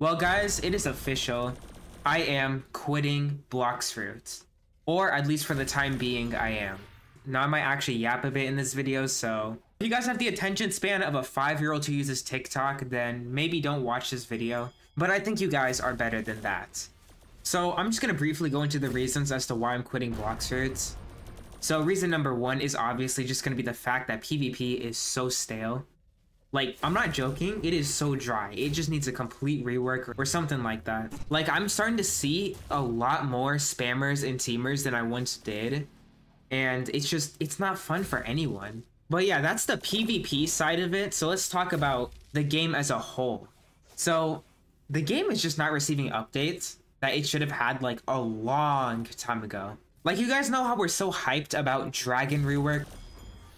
Well, guys, it is official. I am quitting Blox Fruits. Or at least for the time being, I am. Now I might actually yap a bit in this video, so if you guys have the attention span of a five-year-old who uses TikTok, then maybe don't watch this video. But I think you guys are better than that. So I'm just gonna briefly go into the reasons as to why I'm quitting Blox Fruits. So reason number one is obviously just gonna be the fact that PvP is so stale. Like, I'm not joking, it is so dry. It just needs a complete rework or something like that. Like, I'm starting to see a lot more spammers and teamers than I once did. And it's just, it's not fun for anyone. But yeah, that's the PvP side of it. So let's talk about the game as a whole. So the game is just not receiving updates that it should have had like a long time ago. Like you guys know how we're so hyped about Dragon rework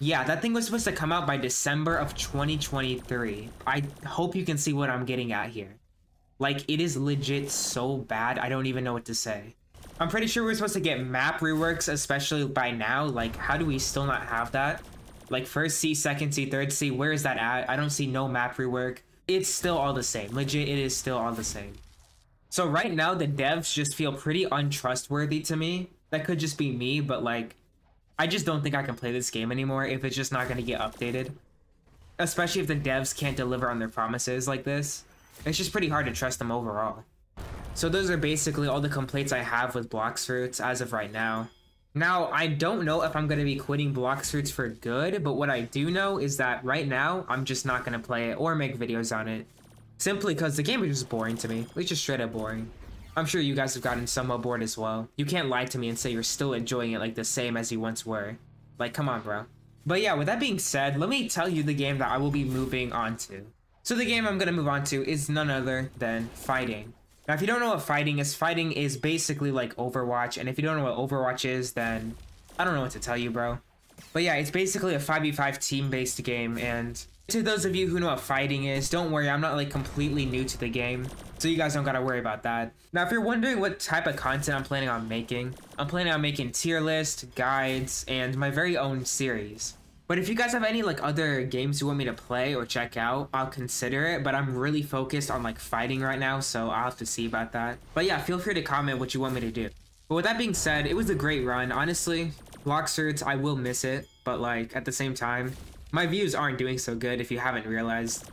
yeah, that thing was supposed to come out by December of 2023. I hope you can see what I'm getting at here. Like, it is legit so bad, I don't even know what to say. I'm pretty sure we're supposed to get map reworks, especially by now. Like, how do we still not have that? Like, first Sea, second Sea, third Sea, where is that at? I don't see no map rework. It's still all the same. Legit, it is still all the same. So right now, the devs just feel pretty untrustworthy to me. That could just be me, but like, I just don't think I can play this game anymore if it's just not going to get updated. Especially if the devs can't deliver on their promises like this. It's just pretty hard to trust them overall. So those are basically all the complaints I have with Blox Fruits as of right now. Now, I don't know if I'm going to be quitting Blox Fruits for good, but what I do know is that right now, I'm just not going to play it or make videos on it. Simply because the game is just boring to me. It's just straight up boring. I'm sure you guys have gotten somewhat bored as well. You can't lie to me and say you're still enjoying it like the same as you once were. Like, come on, bro. But yeah, with that being said, let me tell you the game that I will be moving on to. So the game I'm going to move on to is none other than Phighting. Now, if you don't know what Phighting is, Phighting is basically like Overwatch. And if you don't know what Overwatch is, then I don't know what to tell you, bro. But yeah, it's basically a 5v5 team-based game. And to those of you who know what Phighting is, don't worry, I'm not like completely new to the game so you guys don't gotta worry about that. Now, if you're wondering what type of content I'm planning on making, I'm planning on making tier list, guides, and my very own series. But if you guys have any like other games you want me to play or check out, I'll consider it. But I'm really focused on like Phighting right now, so I'll have to see about that. But yeah, feel free to comment what you want me to do. But with that being said, it was a great run. Honestly, Blox Fruits, I will miss it. But like at the same time, my views aren't doing so good if you haven't realized.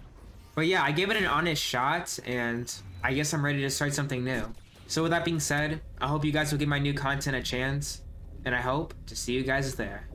But yeah, I gave it an honest shot and I guess I'm ready to start something new. So with that being said, I hope you guys will give my new content a chance, and I hope to see you guys there.